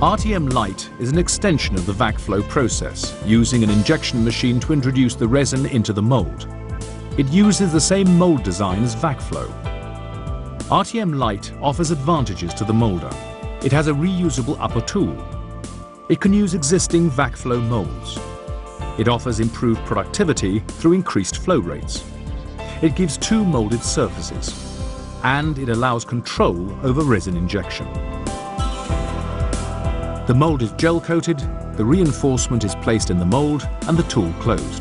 RTM Light is an extension of the VacFlo process, using an injection machine to introduce the resin into the mold. It uses the same mold design as VacFlo. RTM Light offers advantages to the molder. It has a reusable upper tool. It can use existing VacFlo molds. It offers improved productivity through increased flow rates. It gives two molded surfaces. And it allows control over resin injection. The mold is gel coated, the reinforcement is placed in the mold and the tool closed.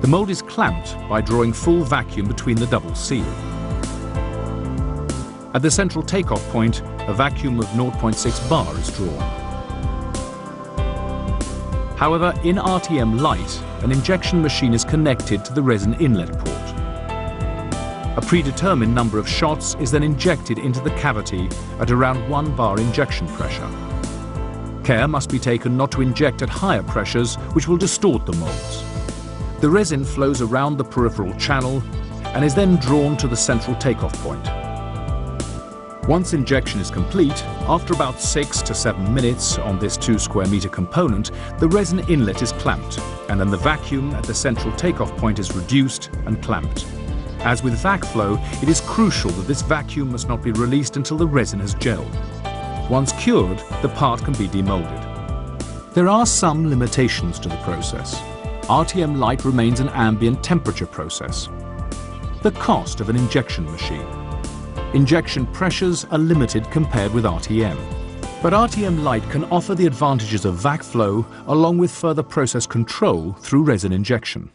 The mold is clamped by drawing full vacuum between the double seal. At the central takeoff point, a vacuum of 0.6 bar is drawn. However, in RTM Light, an injection machine is connected to the resin inlet port. A predetermined number of shots is then injected into the cavity at around 1 bar injection pressure. Care must be taken not to inject at higher pressures, which will distort the molds. The resin flows around the peripheral channel and is then drawn to the central takeoff point. Once injection is complete, after about six to seven minutes on this two square meter component, the resin inlet is clamped, and then the vacuum at the central takeoff point is reduced and clamped. As with VacFlo, it is crucial that this vacuum must not be released until the resin has gelled. Once cured, the part can be demolded. There are some limitations to the process. RTM Light remains an ambient temperature process. The cost of an injection machine. Injection pressures are limited compared with RTM. But RTM Light can offer the advantages of VacFlo along with further process control through resin injection.